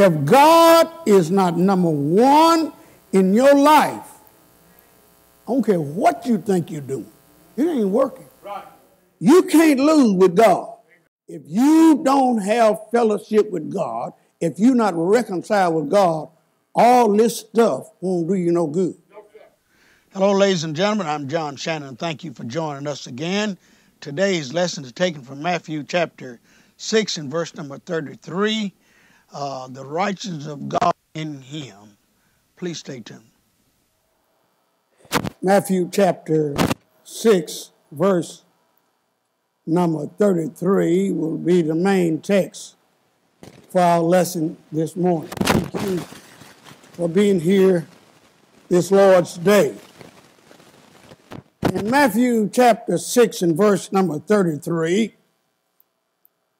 If God is not number one in your life, I don't care what you think you're doing, it ain't working. Right. You can't lose with God. If you don't have fellowship with God, if you're not reconciled with God, all this stuff won't do you no good. Hello, ladies and gentlemen. I'm John Shannon. Thank you for joining us again. Today's lesson is taken from Matthew chapter 6 and verse number 33. Uh, the righteousness of God in him. Please stay tuned. Matthew chapter 6, verse number 33 will be the main text for our lesson this morning. Thank you for being here this Lord's Day. In Matthew chapter 6 and verse number 33,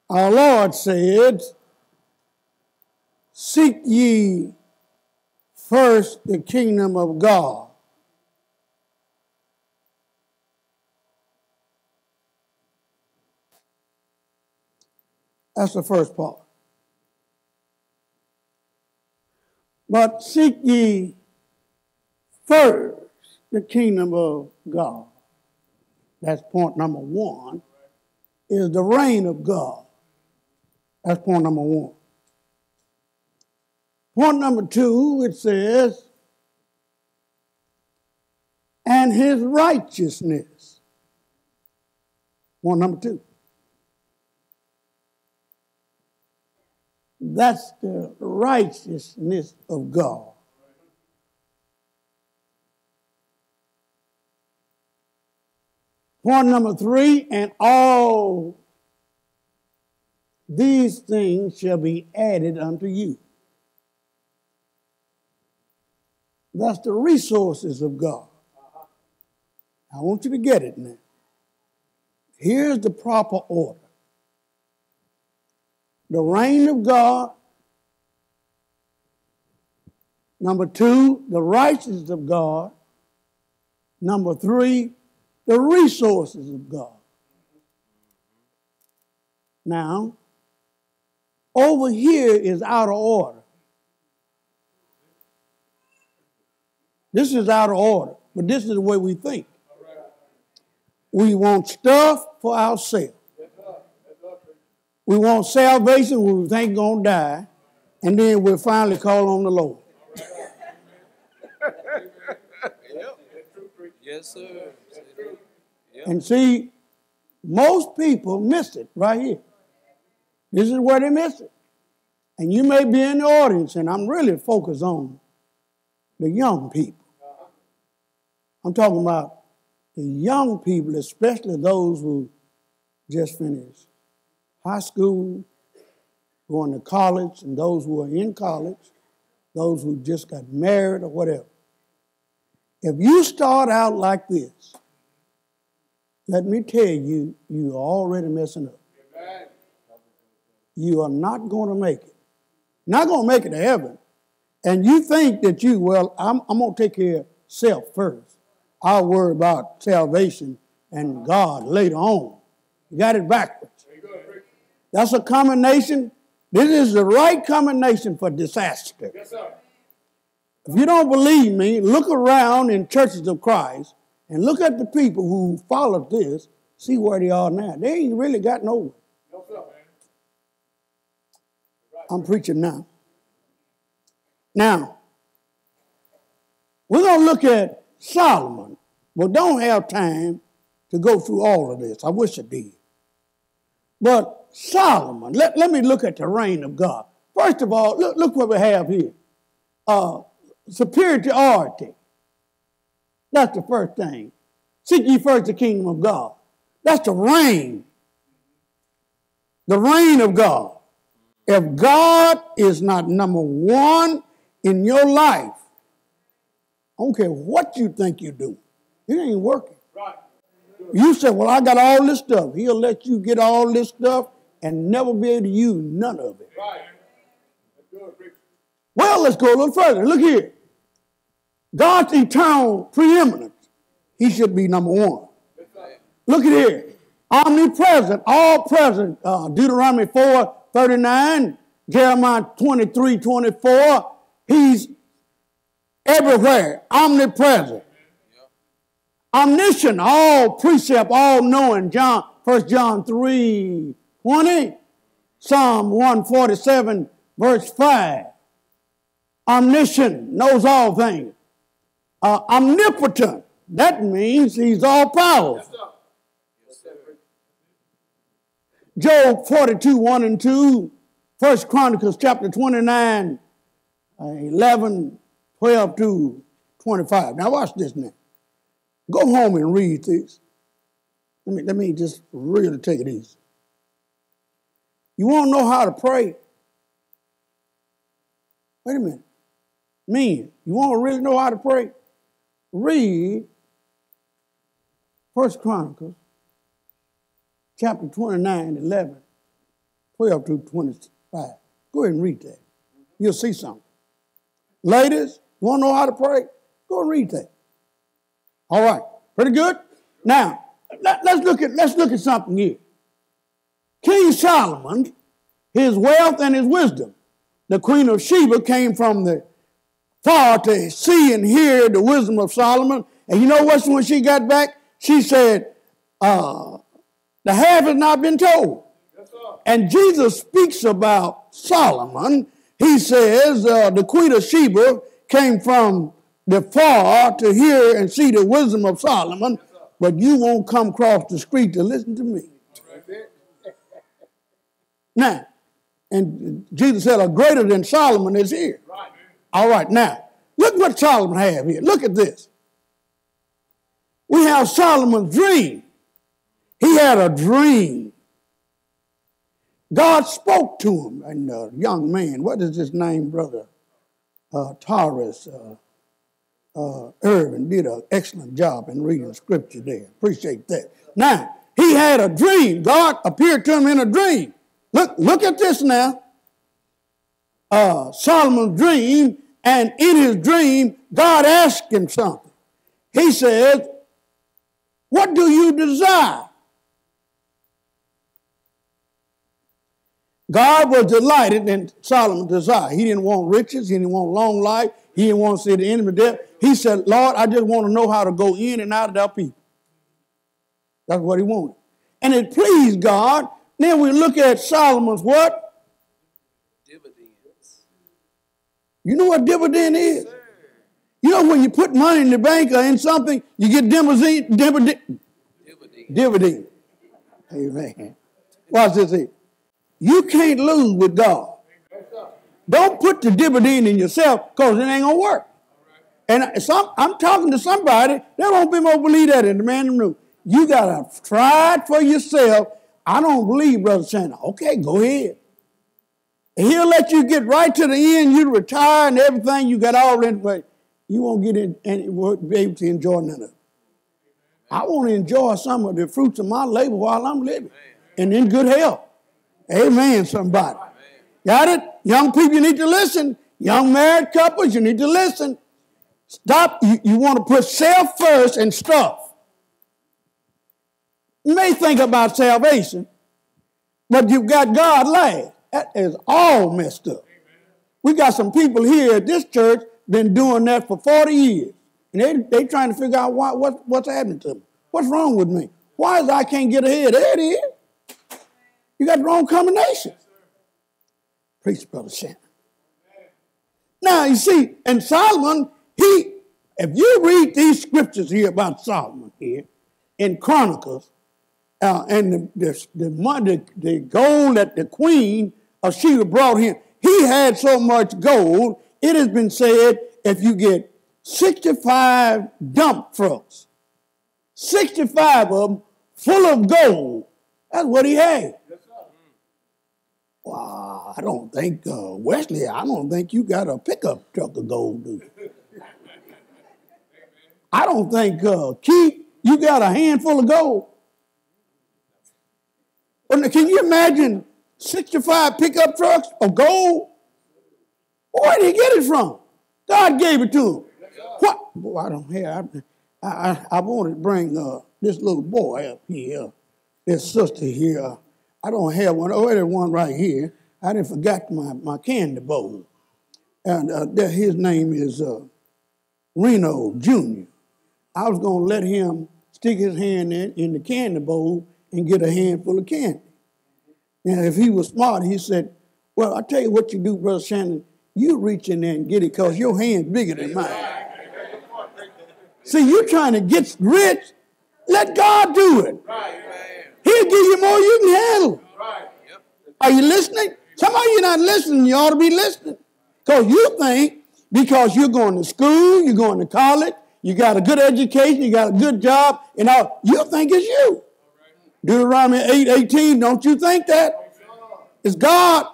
our Lord said, Seek ye first the kingdom of God. That's the first part. But seek ye first the kingdom of God. That's point number one, is the reign of God. That's point number one. Point number two, it says, and his righteousness. Point number two. That's the righteousness of God. Point number three, and all these things shall be added unto you. That's the resources of God. I want you to get it now. Here's the proper order the reign of God. Number two, the righteousness of God. Number three, the resources of God. Now, over here is out of order. This is out of order, but this is the way we think. We want stuff for ourselves. We want salvation when we think we're going to die, and then we'll finally call on the Lord. Yes, sir. And see, most people miss it right here. This is where they miss it. And you may be in the audience, and I'm really focused on the young people. I'm talking about the young people, especially those who just finished high school, going to college, and those who are in college, those who just got married or whatever. If you start out like this, let me tell you, you're already messing up. You are not going to make it. Not going to make it to heaven. And you think that you, well, I'm, I'm going to take care of self first. I'll worry about salvation and God later on. You got it backwards. That's a combination. This is the right combination for disaster. Yes, sir. If you don't believe me, look around in churches of Christ and look at the people who followed this, see where they are now. They ain't really got nowhere. No. I'm preaching now. Now, we're going to look at Solomon. Well, don't have time to go through all of this. I wish I did. But Solomon, let, let me look at the reign of God. First of all, look, look what we have here. Uh, superiority. That's the first thing. Seek ye first the kingdom of God. That's the reign. The reign of God. If God is not number one in your life, I don't care what you think you're doing, it ain't working. Right. You say, Well, I got all this stuff. He'll let you get all this stuff and never be able to use none of it. Right. That's good, preacher. Well, let's go a little further. Look here. God's eternal preeminence. He should be number one. Look at here. Omnipresent, all present. Uh, Deuteronomy 4 39. Jeremiah 23, 24, he's everywhere, omnipresent. Omniscient, all precept, all knowing. John, 1 John 3, 20. Psalm 147, verse 5. Omniscient, knows all things. Uh, omnipotent, that means he's all powerful. Job 42, 1 and 2. First Chronicles chapter 29, uh, 11, 12 to 25. Now watch this now. Go home and read this. Let me, let me just really take it easy. You want to know how to pray? Wait a minute. Me, you want to really know how to pray? Read First Chronicles chapter 29, 11, 12 to 25. Go ahead and read that. You'll see something. Ladies, want to know how to pray? Go and read that. All right, pretty good. Now, let, us look at let's look at something here. King Solomon, his wealth and his wisdom. The Queen of Sheba came from the far to see and hear the wisdom of Solomon. And you know what? When she got back, she said, uh, "The half has not been told." and Jesus speaks about Solomon. He says uh, the Queen of Sheba came from the far to hear and see the wisdom of Solomon, but you won't come across the street to listen to me. Now, and Jesus said, a greater than Solomon is here. All right, now, look what Solomon have here. Look at this. We have Solomon's dream. He had a dream. God spoke to him, and a young man, what is his name, brother? Uh, Taurus, uh, uh, Irvin did an excellent job in reading scripture there. Appreciate that. Now, he had a dream. God appeared to him in a dream. Look, look at this now. Uh, Solomon's dream, and in his dream, God asked him something. He said, What do you desire? God was delighted in Solomon's desire. He didn't want riches, he didn't want long life, he didn't want to see the enemy death. He said, Lord, I just want to know how to go in and out of that people. That's what he wanted. And it pleased God. Then we look at Solomon's what? Dividends. You know what dividend is? You know when you put money in the bank or in something, you get. Dividend. Dividend. dividend. Amen. Watch this here. You can't lose with God. Don't put the dividend in yourself because it ain't gonna work. And I'm talking to somebody that won't be more believe that in the man in the room. You gotta try it for yourself. I don't believe, Brother Shannon. Okay, go ahead. And he'll let you get right to the end. You retire and everything. You got all in, but you won't get in and be able to enjoy none of it. I want to enjoy some of the fruits of my labor while I'm living and in good health. Amen, somebody. Got it? Young people, you need to listen. Young married couples, you need to listen. Stop. You, you want to put self first and stuff. You may think about salvation, but you've got God last. That is all messed up. We got some people here at this church been doing that for 40 years. And they they trying to figure out why, what, what's happening to them. What's wrong with me? Why is I can't get ahead? There it is. You got the wrong combination. Preach, Brother Shannon. Now, you see, and Solomon, he, if you read these scriptures here about Solomon here in Chronicles, uh, and the, the, the, the gold that the queen of Sheba brought him, he had so much gold, it has been said if you get 65 dump trucks, 65 of them full of gold, that's what he had. Wow, I don't think, uh, Wesley, I don't think you got a pickup truck of gold, do you? I don't think, uh, Keith, you got a handful of gold. Can you imagine 65 pickup trucks of gold? Where did he get it from? God gave it to him. What? Boy, I don't have. I, I, I wanted to bring uh, this little boy up here, this sister here. I don't have one. Oh, there's one right here. I didn't forget my, my candy bowl. And uh, that his name is uh, Reno Jr. I was going to let him stick his hand in, in the candy bowl and get a handful of candy. Now, if he was smart, he said, Well, i tell you what you do, Brother Shannon. You reach in there and get it because your hand's bigger than mine. See, you're trying to get rich, let God do it. He'll give you more you can handle. Are you listening? Some of you not listening, you ought to be listening. Because you think because you're going to school, you're going to college, you got a good education, you got a good job, and all, you think it's you. Deuteronomy 8 18, don't you think that? It's God.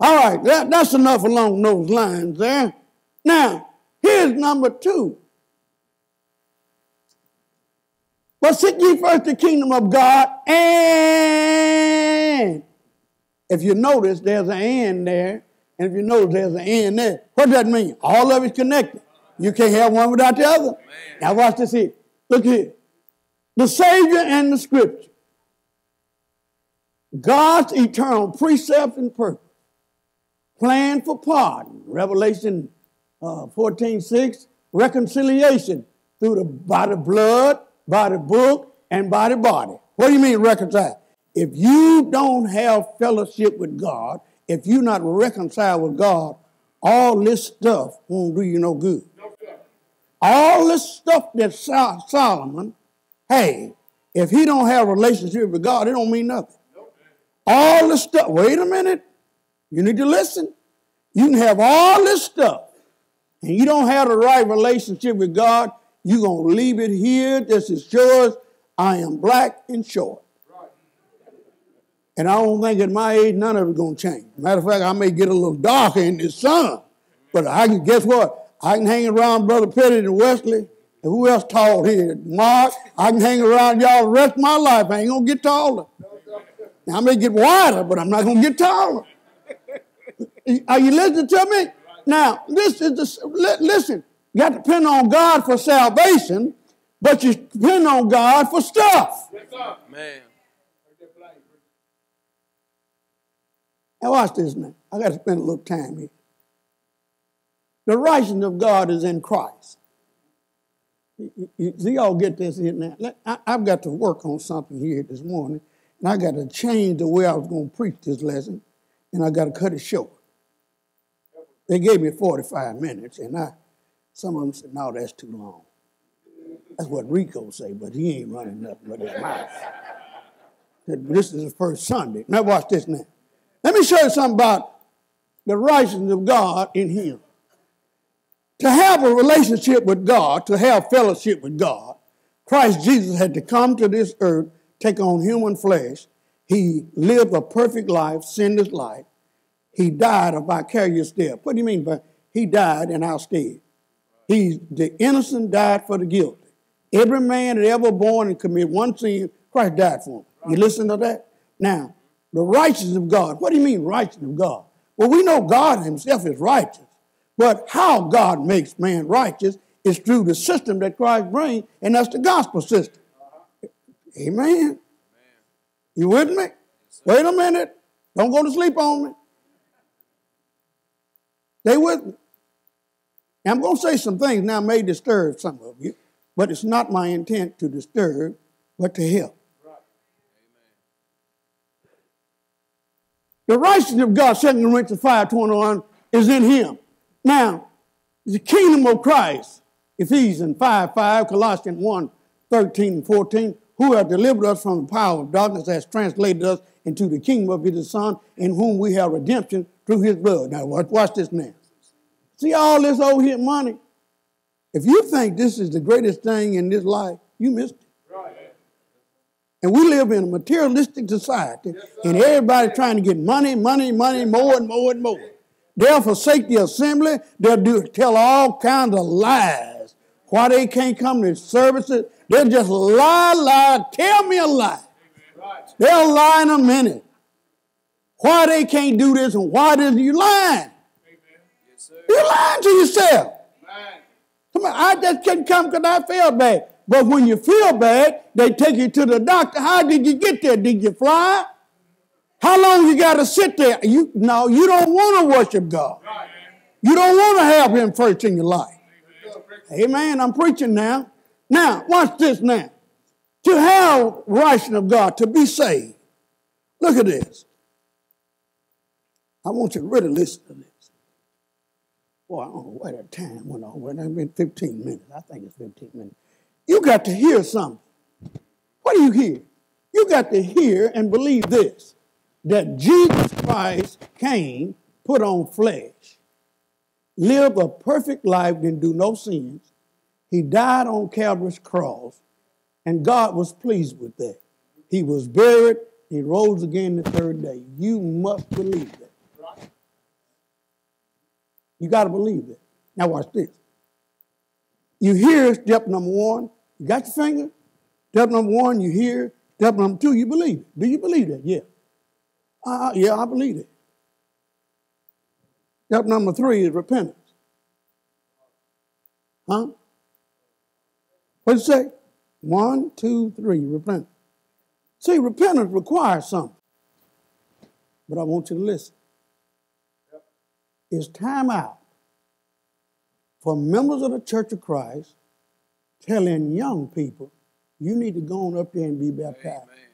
All right, that, that's enough along those lines there. Now, here's number two. But seek ye first the kingdom of God, and if you notice, there's an and there, and if you notice, there's an and there. What does that mean? All of it's connected. You can't have one without the other. Now watch this here. Look here. The Savior and the Scripture. God's eternal precept and purpose. Plan for pardon. Revelation uh, 14, 6. Reconciliation through the by the blood, by the book, and by the body. What do you mean reconcile? If you don't have fellowship with God, if you're not reconciled with God, all this stuff won't do you no good. All this stuff that Solomon had, if he don't have a relationship with God, it don't mean nothing. All this stuff, wait a minute, you need to listen. You can have all this stuff, and you don't have the right relationship with God, you're going to leave it here. This is yours. I am black and short. And I don't think at my age, none of it's going to change. Matter of fact, I may get a little darker in the sun. But I can, guess what? I can hang around Brother Petty and Wesley. And who else tall here? Mark. I can hang around y'all the rest of my life. I ain't going to get taller. Now, I may get wider, but I'm not going to get taller. Are you listening to me? Now, this is the, listen, you got to depend on God for salvation, but you depend on God for stuff. Man. Now watch this now. I got to spend a little time here. The righteousness of God is in Christ. You, you, see, y'all get this here now. I, I've got to work on something here this morning, and I got to change the way I was going to preach this lesson, and I got to cut it short. They gave me 45 minutes, and I, some of them said, no, that's too long. That's what Rico say, but he ain't running nothing but his mouth. This is the first Sunday. Now watch this now. Let me show you something about the righteousness of God in him. To have a relationship with God, to have fellowship with God, Christ Jesus had to come to this earth, take on human flesh. He lived a perfect life, sinless life. He died a vicarious death. What do you mean by he died in our stead? He's the innocent died for the guilty. Every man that ever born and commit one sin, Christ died for him. You listen to that? Now, the righteousness of God. What do you mean, righteousness of God? Well, we know God Himself is righteous. But how God makes man righteous is through the system that Christ brings, and that's the gospel system. Amen. You with me? Wait a minute. Don't go to sleep on me. Stay with me. Now, I'm going to say some things now may disturb some of you, but it's not my intent to disturb, but to help. The righteousness of God, 2 Corinthians 5 21, is in him. Now, the kingdom of Christ, Ephesians 5 5, Colossians 1 13 and 14, who have delivered us from the power of darkness, has translated us into the kingdom of his Son, in whom we have redemption through his blood. Now, watch, watch this now. See all this old hit money? If you think this is the greatest thing in this life, you missed it. And we live in a materialistic society, yes, and everybody trying to get money, money, money, more and more and more. They'll forsake the assembly. They'll do, tell all kinds of lies. Why they can't come to services. They'll just lie, lie, tell me a lie. They'll lie in a minute. Why they can't do this and why this, you lying. You're lying to yourself. Come on, I just couldn't come because I felt bad. But when you feel bad, they take you to the doctor. How did you get there? Did you fly? How long you got to sit there? You no, you don't want to worship God. You don't want to have Him first in your life. Amen. I'm preaching now. Now, watch this now. To have righteousness of God, to be saved. Look at this. I want you to really listen to this. Boy, I don't time went over. It's been 15 minutes. I think it's 15 minutes. You got to hear something. What do you hear? You got to hear and believe this that Jesus Christ came, put on flesh, lived a perfect life, didn't do no sins. He died on Calvary's cross, and God was pleased with that. He was buried, he rose again the third day. You must believe that. You got to believe that. Now, watch this. You hear step number one. You got your finger? Step number one, you hear. Step number two, you believe it. Do you believe that? Yeah. Uh, yeah, I believe it. Step number three is repentance. Huh? What did you say? One, two, three, repentance. See, repentance requires something. But I want you to listen. It's time out for members of the Church of Christ telling young people, you need to go on up there and be baptized. Amen.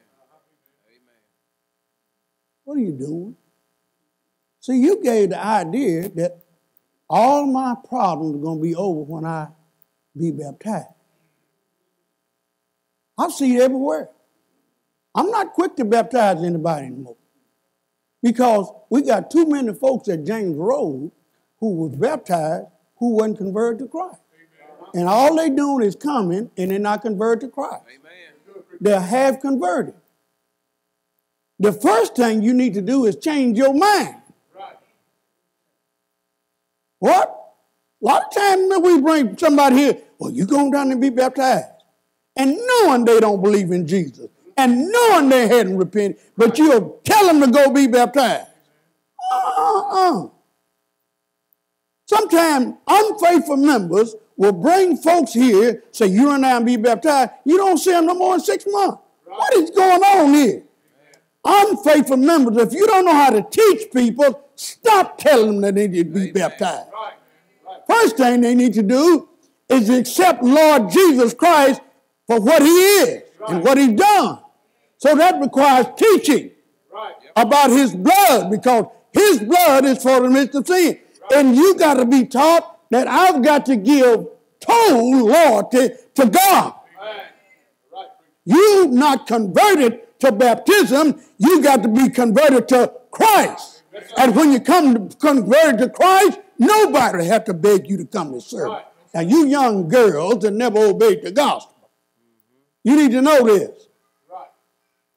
What are you doing? See, you gave the idea that all my problems are going to be over when I be baptized. I see it everywhere. I'm not quick to baptize anybody anymore because we got too many folks at James Road who was baptized who wasn't converted to Christ. And all they doing is coming and they're not converted to Christ. Amen. They're half converted. The first thing you need to do is change your mind. What? A lot of times we bring somebody here, well, you going down and be baptized. And knowing they don't believe in Jesus. And knowing they hadn't repented, but you'll tell them to go be baptized. Uh-uh. Sometimes unfaithful members will bring folks here, say, you and I be baptized. You don't see them no more in six months. What is going on here? Unfaithful members, if you don't know how to teach people, stop telling them that they need to be baptized. First thing they need to do is accept Lord Jesus Christ for what he is and what he's done. So that requires teaching about his blood because his blood is for the remission of sin. And you got to be taught that I've got to give total loyalty to God. You not converted to baptism, you got to be converted to Christ. And when you come to converted to Christ, nobody have to beg you to come to service. Now, you young girls that never obeyed the gospel, you need to know this.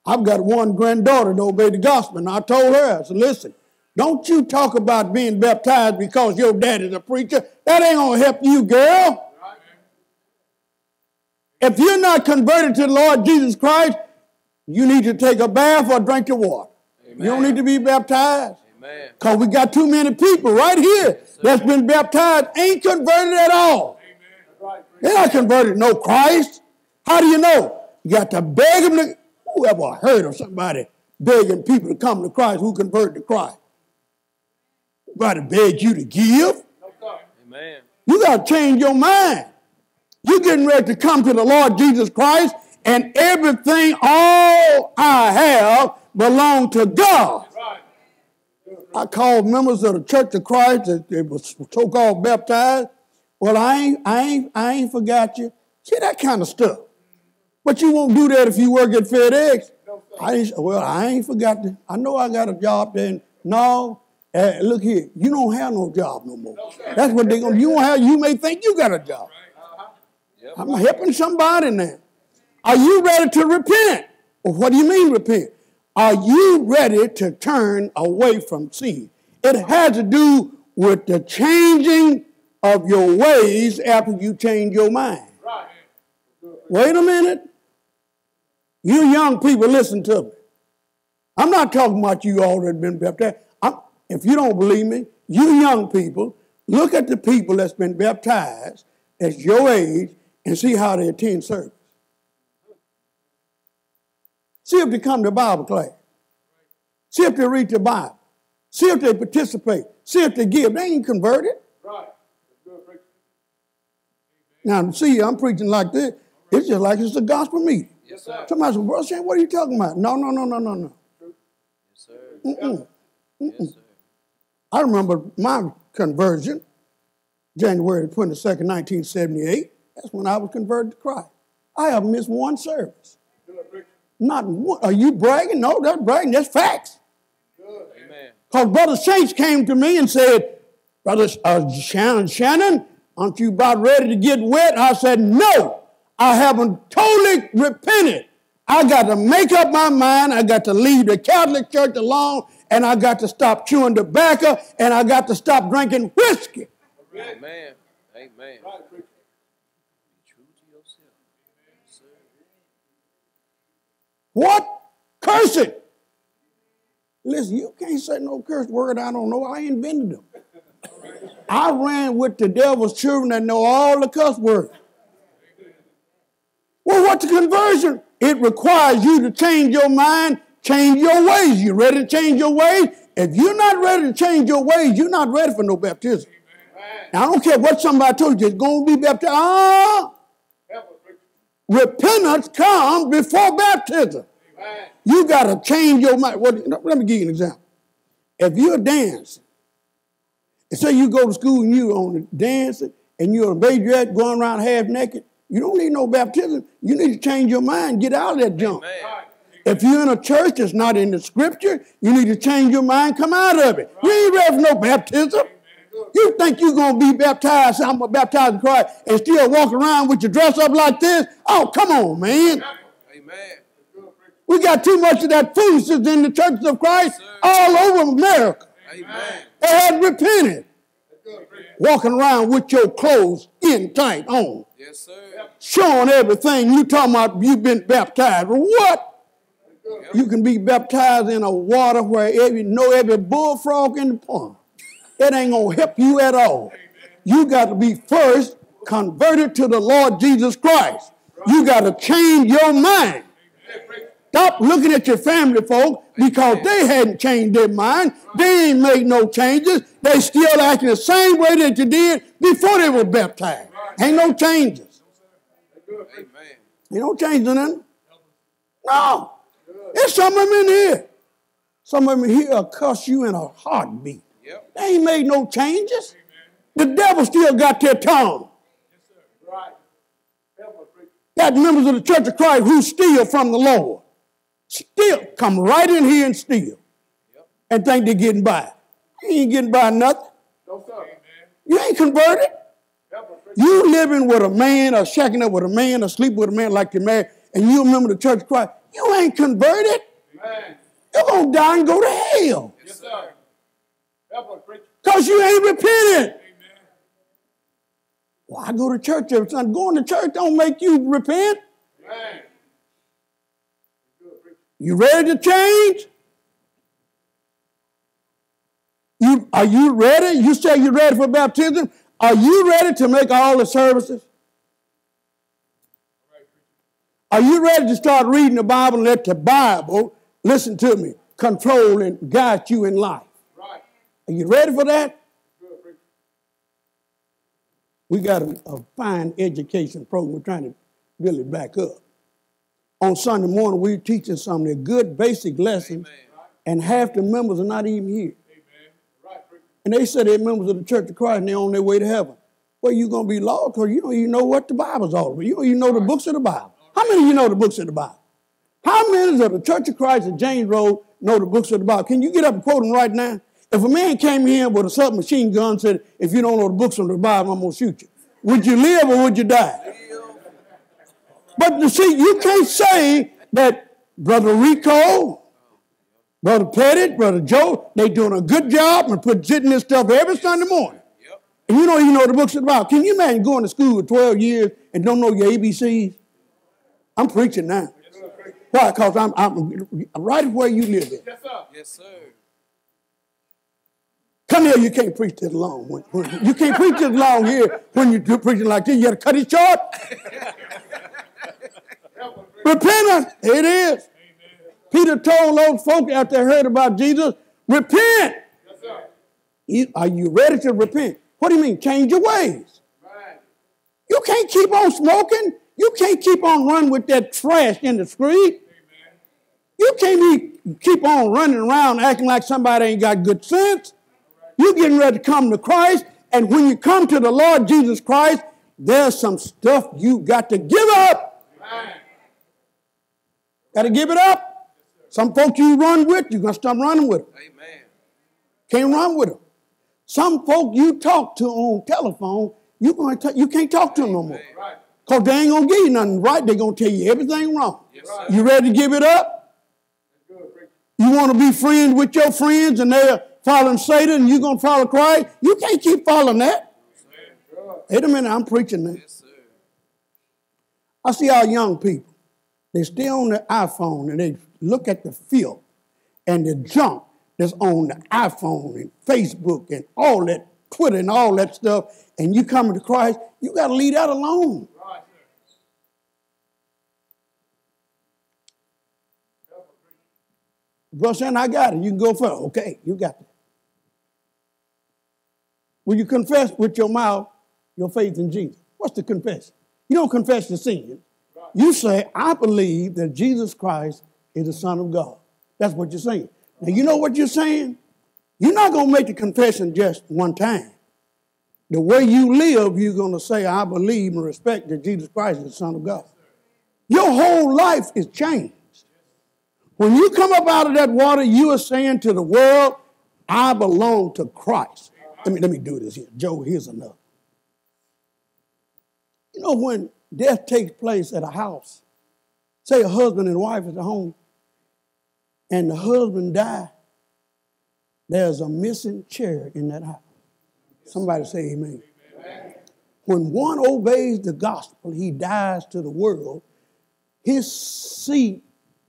I've got one granddaughter that obeyed the gospel, and I told her, I said, listen, don't you talk about being baptized because your daddy's a preacher. That ain't going to help you, girl. If you're not converted to the Lord Jesus Christ, you need to take a bath or drink the water. You don't need to be baptized. Because we got too many people right here that's been baptized, ain't converted at all. They're not converted, no Christ. How do you know? You got to beg them to. Who ever heard of somebody begging people to come to Christ who converted to Christ? Nobody beg you to give. Amen. You got to change your mind. You're getting ready to come to the Lord Jesus Christ, and everything, all I have, belong to God. I called members of the Church of Christ that they were so-called baptized. Well, I ain't, I ain't, I ain't forgot you. See that kind of stuff. But you won't do that if you work at FedEx. I ain't, well, I ain't forgot. I know I got a job there. No, uh, look here, you don't have no job no more. That's what they're gonna. You don't have. You may think you got a job. I'm helping somebody now. Are you ready to repent? Well, what do you mean repent? Are you ready to turn away from sin? It has to do with the changing of your ways after you change your mind. Wait a minute. You young people, listen to me. I'm not talking about you already been baptized. I'm, if you don't believe me, you young people, look at the people that's been baptized at your age and see how they attend service. See if they come to Bible class. See if they read the Bible. See if they participate. See if they give. They ain't converted. Right. Now, see, I'm preaching like this. It's just like it's a gospel meeting. Yes, sir. Somebody said, Brother Shane, what are you talking about? No, no, no, no, no, no. Yes, sir. Mm-mm. Yes, sir. I remember my conversion, January 22nd, 1978. That's when I was converted to Christ. I have missed one service. Not one. Are you bragging? No, that's bragging. That's facts. Because Brother Saints came to me and said, Brother uh, Shannon, Shannon, aren't you about ready to get wet? I said, No, I haven't totally repented. I got to make up my mind. I got to leave the Catholic Church alone, and I got to stop chewing tobacco, and I got to stop drinking whiskey. Amen. Amen. Right, preacher. Be true to yourself. What? Cursing. Listen, you can't say no curse word I don't know. I invented them. I ran with the devil's children that know all the cuss words. Well, what's the conversion? It requires you to change your mind, change your ways. You ready to change your ways? If you're not ready to change your ways, you're not ready for no baptism. Now, I don't care what somebody told you, just go and be baptized. Ah, preacher. repentance comes before baptism. Amen. You got to change your mind. What, let me give you an example. If you're dancing, and say you go to school and you're on the dancing and you're a majorette going around half naked, you don't need no baptism. You need to change your mind, get out of that junk. Amen. If you're in a church that's not in the scripture, you need to change your mind, come out of it. You ain't ready for no baptism. You think you're going to be baptized, I'm going to baptize in Christ, and still walk around with your dress up like this? Oh, come on, man. Amen. We got too much of that foolishness in the churches of Christ all over America. Amen. They had repented, walking around with your clothes in tight on, Yes, sir. showing everything. You talking about you've been baptized. What? You can be baptized in a water where every know every bullfrog in the pond. It ain't gonna help you at all. You got to be first converted to the Lord Jesus Christ. You got to change your mind. Stop looking at your family folk because they hadn't changed their mind. They ain't made no changes. They still acting the same way that you did before they were baptized. Ain't no changes. Amen. Ain't no changes in them. No. There's some of them in here. Some of them here will cuss you in a heartbeat. Yep. They ain't made no changes. The devil still got their tongue. Right. Help us. Got members of the Church of Christ who steal from the Lord. Still come right in here and steal. And think they're getting by. You ain't getting by nothing. No. You ain't converted. Help us, preacher. You living with a man or shacking up with a man or sleep with a man like you're married, and you remember the Church of Christ. You ain't converted. Amen. You're going to die and go to hell Yes, sir. Help us, preacher. because you ain't repented. Well, I go to church every Sunday. Going to church don't make you repent. Amen. You ready to change? You are you ready? You say you're ready for baptism. Are you ready to make all the services? Are you ready to start reading the Bible and let the Bible, listen to me, control and guide you in life? Right. Are you ready for that? Good. We got a, a fine education program we're trying to build it back up. On Sunday morning, we're teaching some of the good basic lessons, and half the members are not even here. And they say they're members of the Church of Christ and they're on their way to heaven. Well, you're going to be lost because you don't even know what the Bible's all about. You don't even know the books of the Bible. How many of you know the books of the Bible? How many of the Church of Christ at James Road know the books of the Bible? Can you get up and quote them right now? If a man came here with a submachine gun and said, if you don't know the books of the Bible, I'm going to shoot you. Would you live or would you die? But you see, you can't say that Brother Rico, Brother Pettit, Brother Joe, they doing a good job and presenting this stuff every Sunday morning. Yep. And you don't even know what the books Bible. Can you imagine going to school for 12 years and don't know your ABCs? I'm preaching now. Preacher. Why? Because I'm, I'm right where you live at. Yes, sir. Yes, sir. Come here, you can't preach this long. When, when- you can't preach this long here when you're preaching like this. You got to cut it short. Help us, preacher. Repentance, it is. Peter told those folk after they heard about Jesus, repent. You- Are you ready to repent? What do you mean? Change your ways. You can't keep on smoking. You can't keep on running with that trash in the street. You can't be, keep on running around acting like somebody ain't got good sense. You're getting ready to come to Christ, and when you come to the Lord Jesus Christ, there's some stuff you got to give up. Got to give it up. Some folks you run with, you're going to stop running with them. Amen. Can't run with them. Some folk you talk to on telephone, you going to you can't talk to them no more. Because they ain't going to give you nothing right. They're going to tell you everything wrong. Yes. You ready to give it up? You want to be friends with your friends and they're following Satan and you're going to follow Christ? You can't keep following that. Wait a minute, I'm preaching now. Yes. I see our young people. They stay on the iPhone and they look at the filth and the junk that's on the iPhone and Facebook and all that Twitter and all that stuff. And you coming to Christ, you got to leave that alone. Brother saying, I got it. You can go first. Okay, you got it. Will you confess with your mouth your faith in Jesus? What's the confession? You don't confess your sin. You say, I believe that Jesus Christ is the Son of God. That's what you're saying. Now, you know what you're saying? You're not going to make the confession just one time. The way you live, you're going to say, I believe and respect that Jesus Christ is the Son of God. Your whole life is changed. When you come up out of that water, you are saying to the world, I belong to Christ. Let me, let me do this here. Joe, here's another. You know, when death takes place at a house, say a husband and wife is at home, and the husband die, there's a missing chair in that house. Somebody say amen. When one obeys the gospel, he dies to the world. His seat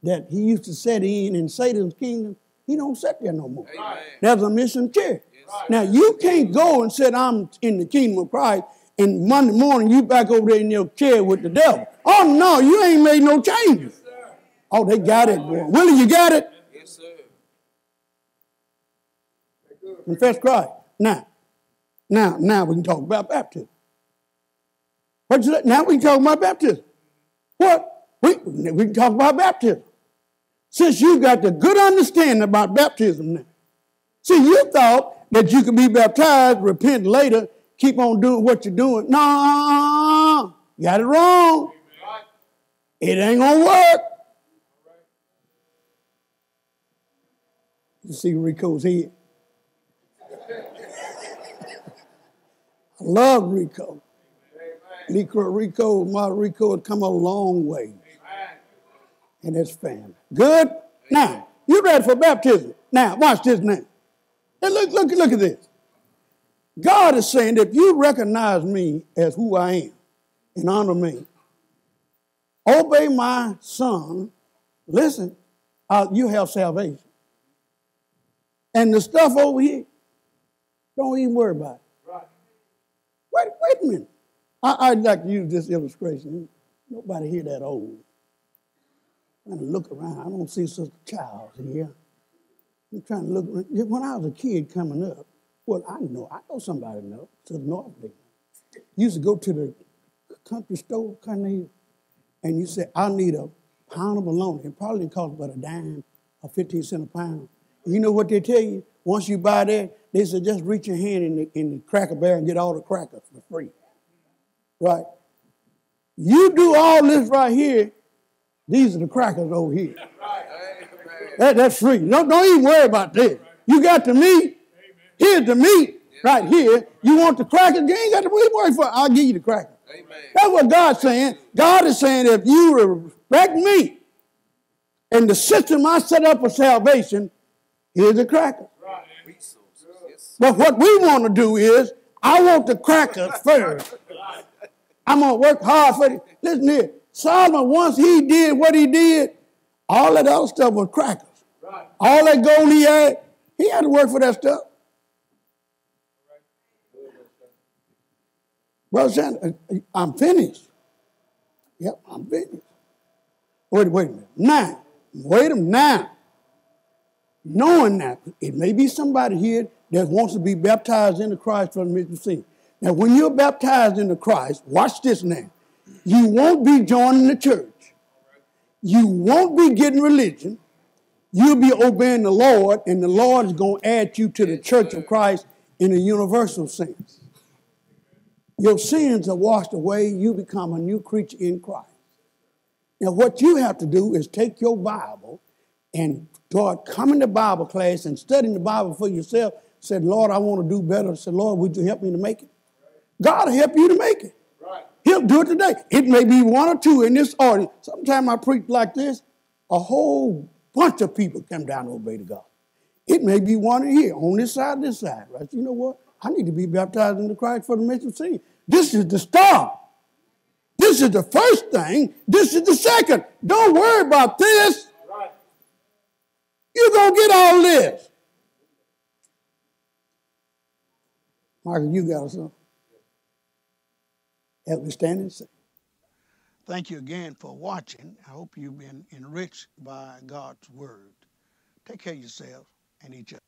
that he used to sit in in Satan's kingdom, he don't sit there no more. Amen. There's a missing chair. Now you can't go and say I'm in the kingdom of Christ, and Monday morning you back over there in your chair with the devil. Oh no, you ain't made no changes. Oh, they got it, boy. Willie, you got it? Yes, sir. Confess Christ. Now, now, now we can talk about baptism. What you? Now we can talk about baptism. What? We, we can talk about baptism. Since you've got the good understanding about baptism now. See, you thought that you could be baptized, repent later, keep on doing what you're doing. No, you got it wrong. It ain't gonna work. You see Rico's head. I love Rico. Rico, Rico, my Rico had come a long way in his family. Good? Now, you ready for baptism? Now, watch this now. And look, look, look at this. God is saying, if you recognize me as who I am and honor me, obey my son, listen, uh, you have salvation. And the stuff over here, don't even worry about it. Wait, wait a minute. I, I'd like to use this illustration. Nobody here that old. I'm trying to look around. I don't see Sister Charles here. I'm trying to look. around. When I was a kid coming up, well, I know, I know somebody know, to the north of. Used to go to the country store, kind of, and you say, I need a pound of bologna. It probably didn't cost but a dime or 15 cents a pound. You know what they tell you? Once you buy that, they said just reach your hand in the, in the cracker barrel and get all the crackers for free. Right? You do all this right here, these are the crackers over here. That, that's free. Don't, don't even worry about this. You got the meat. Here's the meat right here. You want the crackers? You ain't got to worry for it. I'll give you the crackers. That's what God's saying. God is saying if you respect me and the system I set up for salvation, here's a cracker. But what we want to do is, I want the crackers first. I'm going to work hard for it. Listen here. Solomon, once he did what he did, all that other stuff was crackers. All that gold he had, he had to work for that stuff. Brother Sanders, uh, I'm finished. Yep, I'm finished. Wait, wait a minute. Now, Wait a minute now. Knowing that, it may be somebody here that wants to be baptized into Christ for the of sin. Now, when you're baptized into Christ, watch this now. You won't be joining the church. You won't be getting religion. You'll be obeying the Lord, and the Lord is going to add you to the church of Christ in a universal sense. Your sins are washed away. You become a new creature in Christ. Now, what you have to do is take your Bible and start coming to Bible class and studying the Bible for yourself. Said, Lord, I want to do better. Said, Lord, would you help me to make it? God will help you to make it. Right. He'll do it today. It may be one or two in this audience. Sometimes I preach like this, a whole bunch of people come down to obey the God. It may be one here, on this side, this side, right? You know what? I need to be baptized into Christ for the remission of sin. This is the start. This is the first thing. This is the second. Don't worry about this. You're going to get all this. Michael, you got something? Help me stand and sing. Thank you again for watching. I hope you've been enriched by God's word. Take care of yourself and each other.